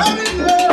Come in love.